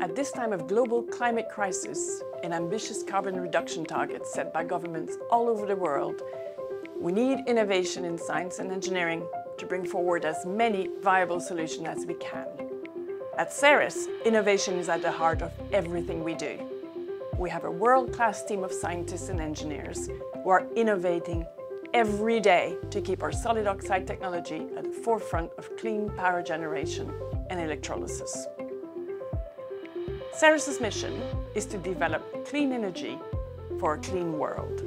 At this time of global climate crisis and ambitious carbon reduction targets set by governments all over the world, we need innovation in science and engineering to bring forward as many viable solutions as we can. At Ceres, innovation is at the heart of everything we do. We have a world-class team of scientists and engineers who are innovating every day to keep our solid oxide technology at the forefront of clean power generation and electrolysis. Ceres's mission is to develop clean energy for a clean world.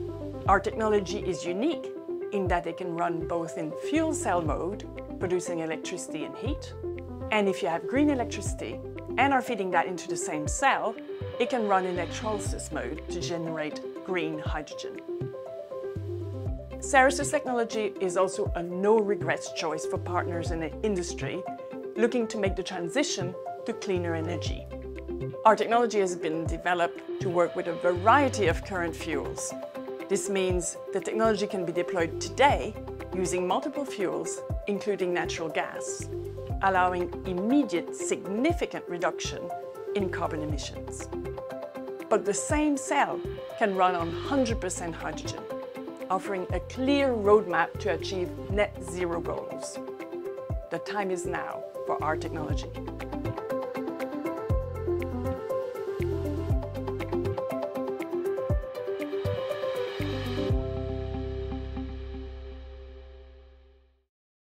Our technology is unique in that it can run both in fuel cell mode, producing electricity and heat, and if you have green electricity and are feeding that into the same cell, it can run in electrolysis mode to generate green hydrogen. Ceres' technology is also a no-regrets choice for partners in the industry looking to make the transition to cleaner energy. Our technology has been developed to work with a variety of current fuels. This means the technology can be deployed today using multiple fuels, including natural gas, allowing immediate significant reduction in carbon emissions. But the same cell can run on 100% hydrogen, offering a clear roadmap to achieve net zero goals. The time is now for our technology.